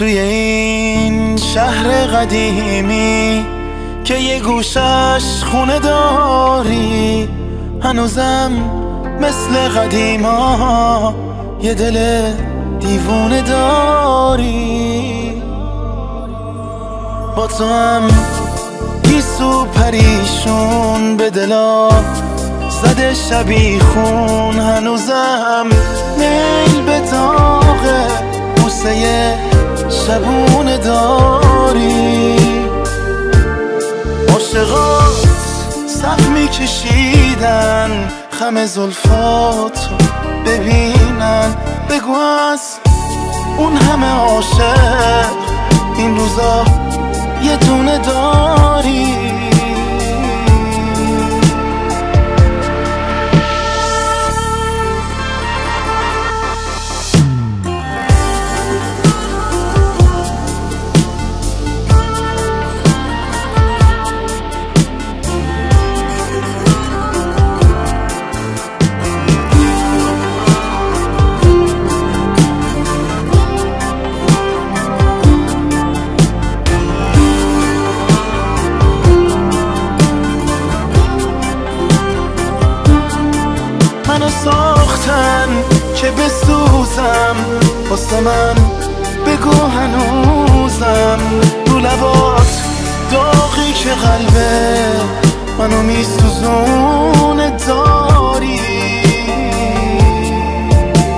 توی این شهر قدیمی که یه گوشش خونه داری. هنوزم مثل قدیما یه دل دیوونه داری. با تو هم گیسو پریشون به دلا زده شبی خون. هنوزم میل شبون داری؟ عاشقات صف میکشیدن خم زلفاتو ببینن. بگو از اون همه عاشق این روزا ساختن که بسوزم واسه من بگو هنوزم. رو لبات داغی که قلبه منو میسوزون داری.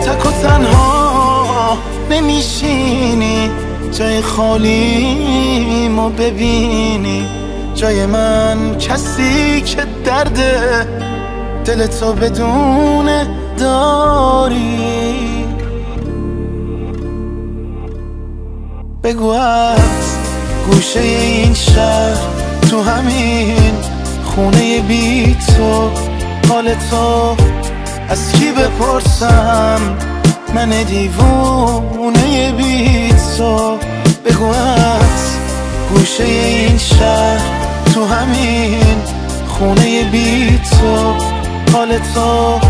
تک و تنها نمیشینی جای خالی ما ببینی. جای من کسی که درده دل تو بدون داری. بگو از گوشه این شهر تو همین خونه بی تو حال تو از کی بپرسم؟ من دیوونه بی تو. بگو از گوشه این شهر تو همین خونه بی تو. حال تو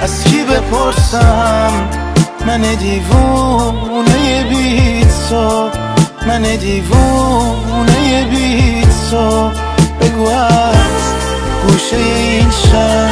از کی بپرسم؟ من دیوونه بی تو من دیوونه بی تو. بگو از گوشه این شهر